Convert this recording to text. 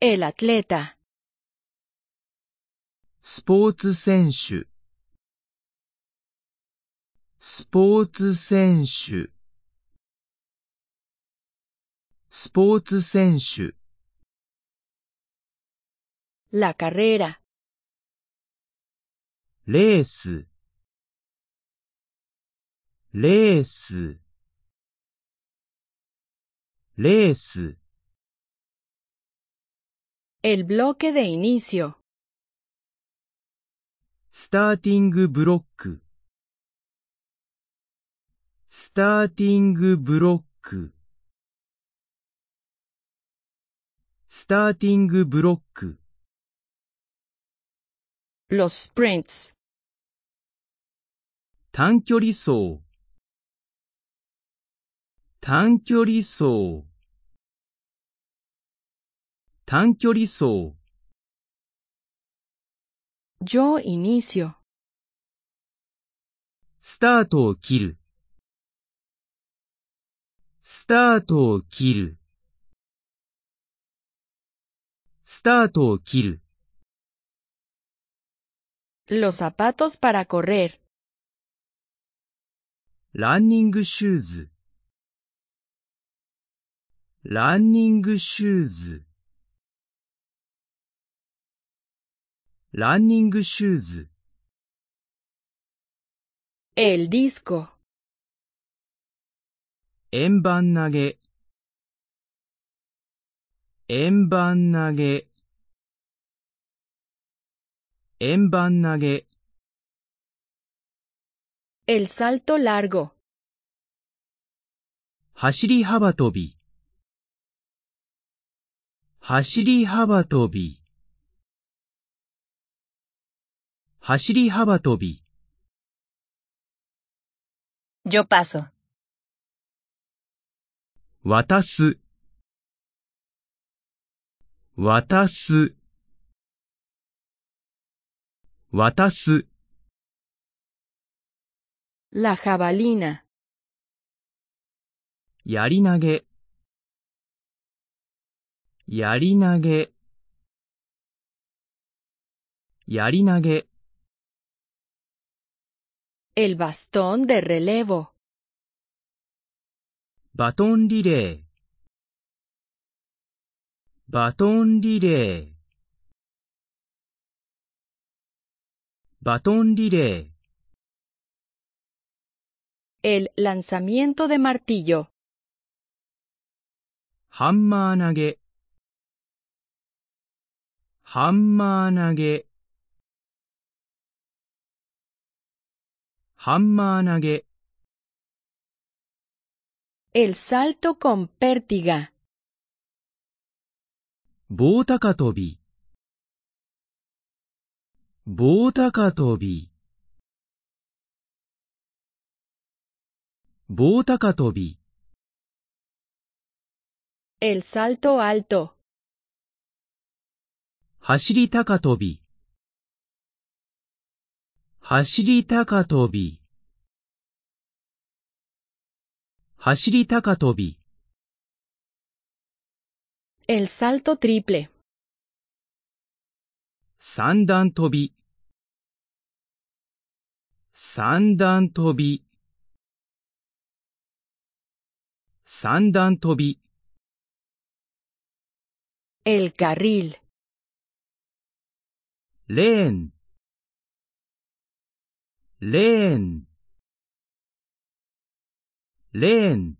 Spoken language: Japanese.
El atleta. スポーツ選手。スポーツ選手。スポーツ選手。La carrera. レース。レース。レース。El bloque de inicio. スターティングブロック。スターティングブロック。スターティングブロック。Los sprints. 短距離走。短距離走。短距離走。Yo inicio. スタートを切る。スタートを切る。スタートを切る。Los zapatos para correr. ランニングシューズ。ランニングシューズ。ランニングシューズ。El disco. 円盤投げ。円盤投げ。円盤投げ。El salto largo. 走り幅跳び。走り幅跳び。走り幅跳び。Yo paso. 渡す。渡す。渡す。La jabalina. やり投げ。やり投げ。やり投げ。El bastón de relevo. バトンリレー。バトンリレー。バトンリレー。El lanzamiento de martillo. ハンハンマー投げ。El salto con pértiga. 棒高跳び。棒高跳び。棒高跳び。El salto alto. 走り高跳び。走り高跳び。走り高跳び。El salto triple. 三段跳び。三段跳び。三段跳び。El carril. レーン。レーン。レーン。